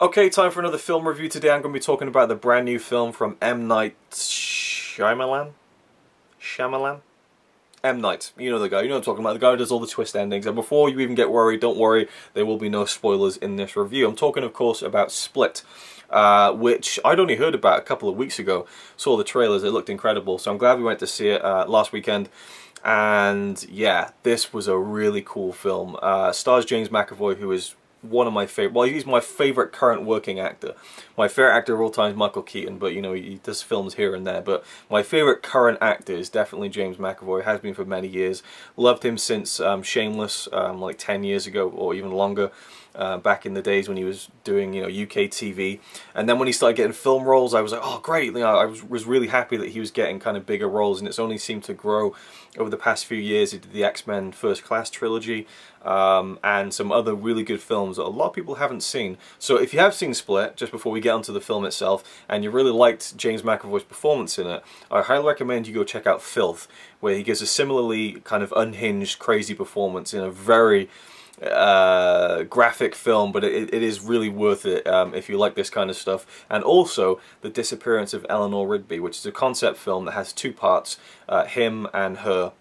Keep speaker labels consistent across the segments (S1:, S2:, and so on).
S1: Okay, time for another film review. Today I'm going to be talking about the brand new film from M. Night Shyamalan? Shyamalan? M. Night. You know the guy. You know what I'm talking about. The guy who does all the twist endings. And before you even get worried, don't worry. There will be no spoilers in this review. I'm talking, of course, about Split. Uh, which I'd only heard about a couple of weeks ago. Saw the trailers. It looked incredible. So I'm glad we went to see it uh, last weekend. And yeah, this was a really cool film. Uh, stars James McAvoy, who is one of my favorite. Well, he's my favorite current working actor. My favorite actor of all time is Michael Keaton, but you know he does films here and there. But my favorite current actor is definitely James McAvoy. Has been for many years. Loved him since um, Shameless, um, like ten years ago or even longer. Uh, back in the days when he was doing you know UK TV, and then when he started getting film roles, I was like, oh great! You know, I was was really happy that he was getting kind of bigger roles, and it's only seemed to grow over the past few years. He did the X Men First Class trilogy, um, and some other really good films that a lot of people haven't seen. So if you have seen Split, just before we get onto the film itself, and you really liked James McAvoy's performance in it, I highly recommend you go check out Filth, where he gives a similarly kind of unhinged, crazy performance in a very uh, graphic film, but it, it is really worth it um, if you like this kind of stuff. And also, The Disappearance of Eleanor Rigby, which is a concept film that has two parts, uh, him and her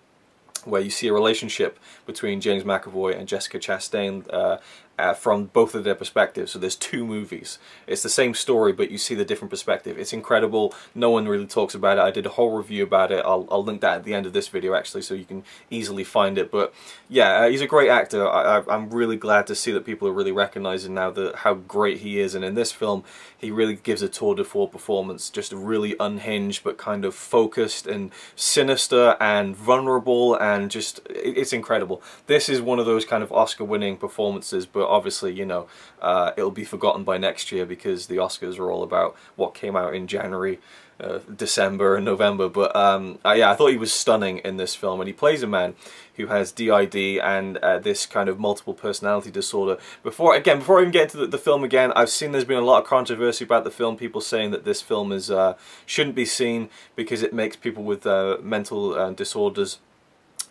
S1: where you see a relationship between James McAvoy and Jessica Chastain uh, uh, from both of their perspectives. So there's two movies. It's the same story, but you see the different perspective. It's incredible. No one really talks about it. I did a whole review about it. I'll, I'll link that at the end of this video, actually, so you can easily find it. But yeah, uh, he's a great actor. I, am really glad to see that people are really recognizing now that how great he is. And in this film, he really gives a tour de force performance. Just really unhinged, but kind of focused and sinister and vulnerable, and just it's incredible. This is one of those kind of Oscar-winning performances, but obviously, you know, uh, it'll be forgotten by next year because the Oscars are all about what came out in January, uh, December and November. But um, uh, yeah, I thought he was stunning in this film, and he plays a man who has DID and uh, this kind of multiple personality disorder. Before again, before I even get into the, the, film again, I've seen there's been a lot of controversy about the film. People saying that this film is uh, shouldn't be seen because it makes people with uh, mental disorders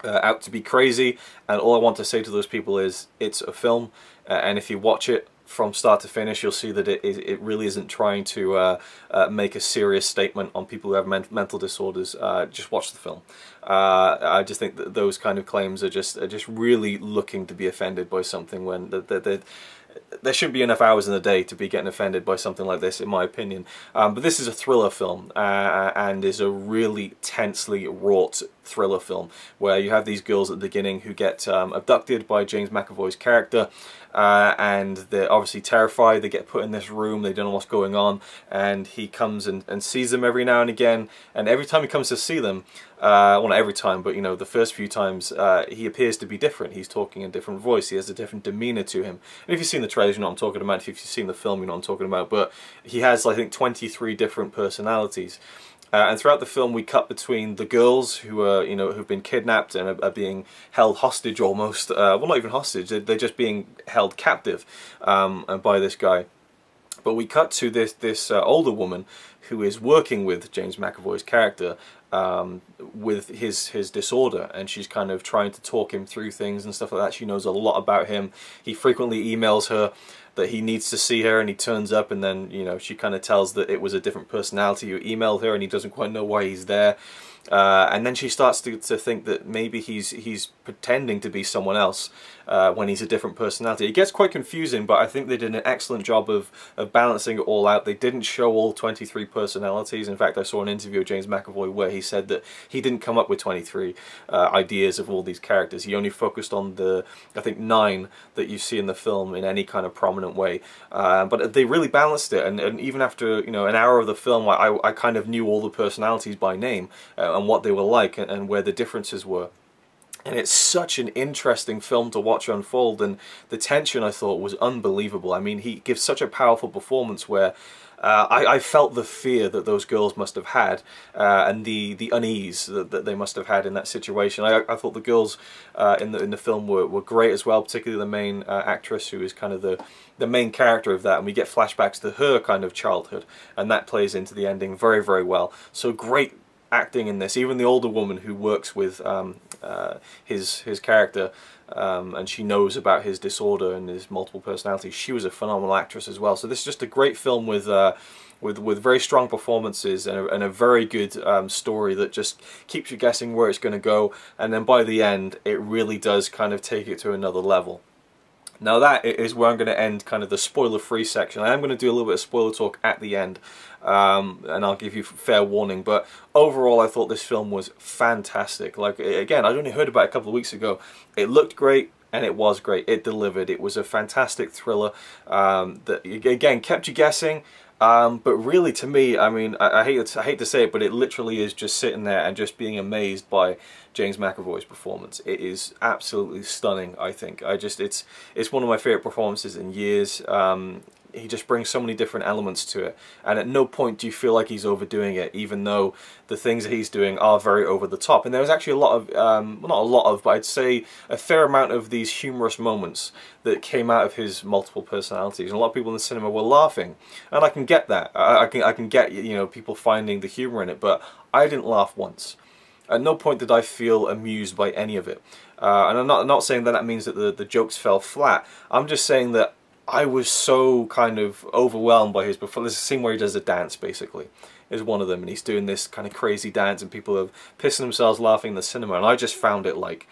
S1: uh, out to be crazy and all I want to say to those people is it's a film uh, and if you watch it from start to finish you'll see that it, it really isn't trying to uh, uh make a serious statement on people who have men mental disorders uh, just watch the film. Uh, I just think that those kind of claims are just are just really looking to be offended by something when that there shouldn't be enough hours in the day to be getting offended by something like this, in my opinion. Um, but this is a thriller film, uh, and is a really tensely wrought thriller film, where you have these girls at the beginning who get um, abducted by James McAvoy's character, uh, and they're obviously terrified. They get put in this room, they don't know what's going on, and he comes and, and sees them every now and again, and every time he comes to see them, uh, well not every time, but you know, the first few times, uh, he appears to be different. He's talking in a different voice, he has a different demeanour to him. And if you've seen the trailers, you know what I'm talking about. If you've seen the film, you know what I'm talking about. But he has, I think, 23 different personalities. Uh, and throughout the film, we cut between the girls who are, you know, who've been kidnapped and are, are being held hostage almost. Uh, well, not even hostage; they're, they're just being held captive um, by this guy. But we cut to this this uh, older woman who is working with James McAvoy's character um, with his his disorder, and she's kind of trying to talk him through things and stuff like that. She knows a lot about him. He frequently emails her that he needs to see her, and he turns up, and then you know she kind of tells that it was a different personality who emailed her, and he doesn't quite know why he's there. Uh, and then she starts to, to think that maybe he's he's pretending to be someone else uh, when he's a different personality. It gets quite confusing, but I think they did an excellent job of, of balancing it all out. They didn't show all 23 personalities. In fact, I saw an interview of James McAvoy where he said that he didn't come up with 23 uh, ideas of all these characters. He only focused on the, I think, nine that you see in the film in any kind of prominent way. Uh, but they really balanced it, and, and even after you know an hour of the film, I, I kind of knew all the personalities by name uh, and what they were like and, and where the differences were. And it's such an interesting film to watch unfold, and the tension I thought was unbelievable. I mean, he gives such a powerful performance where uh, I, I, felt the fear that those girls must have had uh, and the, the unease that, that, they must have had in that situation. I, I thought the girls uh, in the in the film were, were great as well, particularly the main uh, actress who is kind of the the main character of that, and we get flashbacks to her kind of childhood, and that plays into the ending very very well. So great acting in this. Even the older woman who works with um, uh, his his character, um, and she knows about his disorder and his multiple personalities. She was a phenomenal actress as well. So this is just a great film with. Uh, with with very strong performances and a, and a very good um, story that just keeps you guessing where it's going to go, and then by the end, it really does kind of take it to another level. Now that is where I'm going to end kind of the spoiler-free section. I am going to do a little bit of spoiler talk at the end, um, and I'll give you fair warning. But overall, I thought this film was fantastic. Like again, I'd only heard about it a couple of weeks ago. It looked great and it was great. It delivered. It was a fantastic thriller um, that again kept you guessing. Um, but really, to me, I mean, I, I, hate to, I hate to say it, but it literally is just sitting there and just being amazed by James McAvoy's performance. It is absolutely stunning. I think I just it's it's one of my favorite performances in years. Um, he just brings so many different elements to it. And at no point do you feel like he's overdoing it even though the things that he's doing are very over the top. And there was actually a lot of um, well, not a lot of but I'd say a fair amount of these humorous moments that came out of his multiple personalities. And a lot of people in the cinema were laughing. And I can get that. I, I can I can get you know people finding the humor in it. But I didn't laugh once. At no point did I feel amused by any of it. Uh, and I'm not, not saying that that means that the, the jokes fell flat. I'm just saying that I was so kind of overwhelmed by his performance. There's a scene where he does a dance, basically, is one of them, and he's doing this kind of crazy dance, and people are pissing themselves laughing in the cinema, and I just found it like,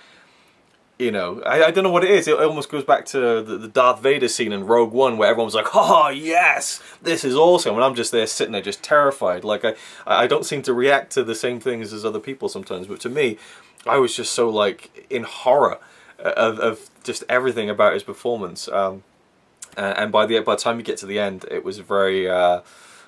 S1: you know, I, I don't know what it is. It almost goes back to the, the Darth Vader scene in Rogue One, where everyone's like, "Oh yes, this is awesome," and I'm just there sitting there, just terrified. Like I, I don't seem to react to the same things as other people sometimes, but to me, I was just so like in horror of, of just everything about his performance. Um, uh, and by the by the time you get to the end, it was very uh,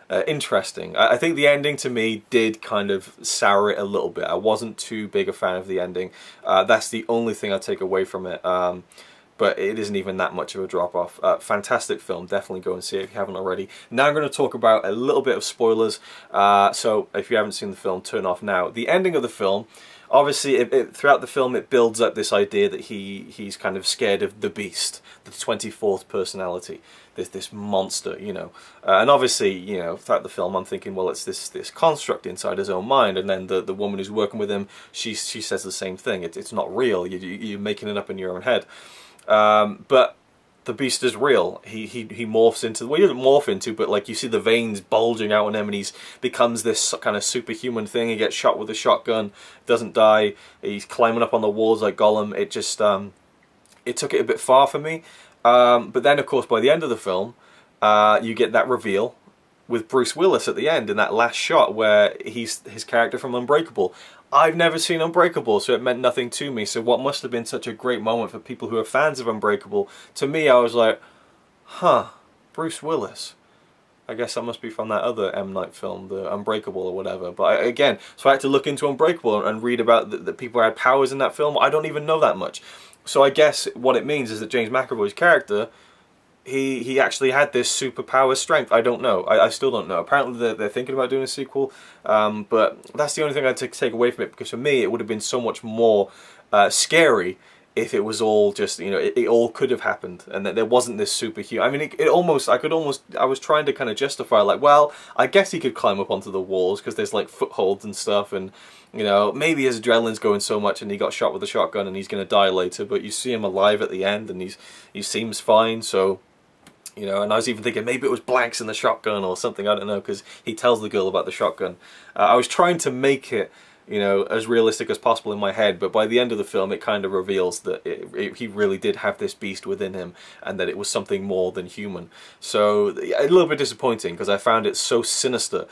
S1: uh, interesting. I, I, think the ending to me did kind of sour it a little bit. I wasn't too big a fan of the ending. Uh, that's the only thing I take away from it. Um, but it isn't even that much of a drop off. Uh, fantastic film, definitely go and see it if you haven't already. Now I'm going to talk about a little bit of spoilers, uh, so if you haven't seen the film, turn off now. The ending of the film obviously it, it, throughout the film it builds up this idea that he he's kind of scared of the beast the 24th personality this this monster you know. Uh, and obviously you know throughout the film I'm thinking well it's this this construct inside his own mind and then the the woman who's working with him she she says the same thing. It, it's not real. You, you, are making it up in your own head. Um, but the beast is real. He he he morphs into well, he doesn't morph into, but like you see the veins bulging out on him, and he's becomes this kind of superhuman thing. He gets shot with a shotgun, doesn't die. He's climbing up on the walls like Gollum. It just um, it took it a bit far for me. Um, but then of course by the end of the film, uh, you get that reveal with Bruce Willis at the end in that last shot where he's his character from Unbreakable. I've never seen Unbreakable, so it meant nothing to me. So what must have been such a great moment for people who are fans of Unbreakable, to me I was like, huh, Bruce Willis. I guess that must be from that other M. Night film, the Unbreakable or whatever. But I, again, so I had to look into Unbreakable and read about the, the people who had powers in that film. I don't even know that much. So I guess what it means is that James McAvoy's character he he actually had this superpower strength. I don't know. I, I still don't know. Apparently they're, they're thinking about doing a sequel, um, but that's the only thing I take take away from it because for me it would have been so much more uh, scary if it was all just you know it, it, all could have happened and that there wasn't this superhuman. I mean, it, it, almost I could almost I was trying to kind of justify like, well, I guess he could climb up onto the walls because there's like footholds and stuff, and you know maybe his adrenaline's going so much and he got shot with a shotgun and he's going to die later, but you see him alive at the end and he's he seems fine, so you know, and I was even thinking maybe it was blanks in the shotgun or something, I don't know, because he tells the girl about the shotgun. Uh, I was trying to make it, you know, as realistic as possible in my head, but by the end of the film it kind of reveals that it, it, he really did have this beast within him and that it was something more than human. So, a little bit disappointing because I found it so sinister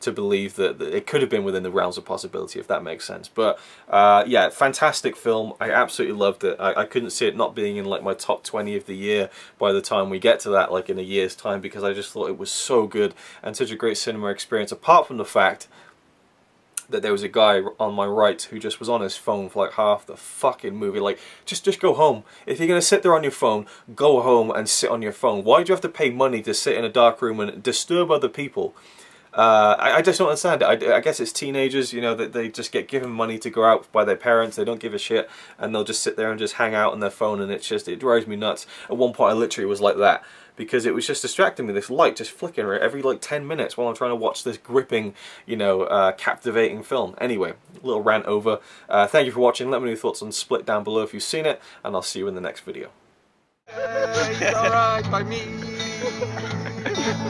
S1: to believe that, that, it could have been within the realms of possibility, if that makes sense. But uh, yeah, fantastic film. I absolutely loved it. I, I, couldn't see it not being in like my top 20 of the year by the time we get to that, like in a year's time, because I just thought it was so good and such a great cinema experience. Apart from the fact that there was a guy on my right who just was on his phone for like half the fucking movie. Like, just just go home. If you're gonna sit there on your phone, go home and sit on your phone. Why do you have to pay money to sit in a dark room and disturb other people? Uh, I, I, just don't understand it. I, guess it's teenagers, you know, that they just get given money to go out by their parents. They don't give a shit, and they'll just sit there and just hang out on their phone, and it's just it drives me nuts. At one point, I literally was like that because it was just distracting me. This light just flickering every like ten minutes while I'm trying to watch this gripping, you know, uh, captivating film. Anyway, little rant over. Uh, thank you for watching. Let me know your thoughts on Split down below if you've seen it, and I'll see you in the next video.
S2: me.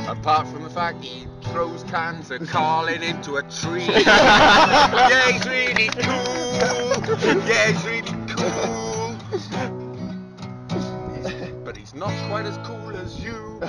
S2: Apart from the fact he throws cans of Carlin into a tree. yeah, he's really cool. Yeah, he's really cool. But he's not quite as cool as you.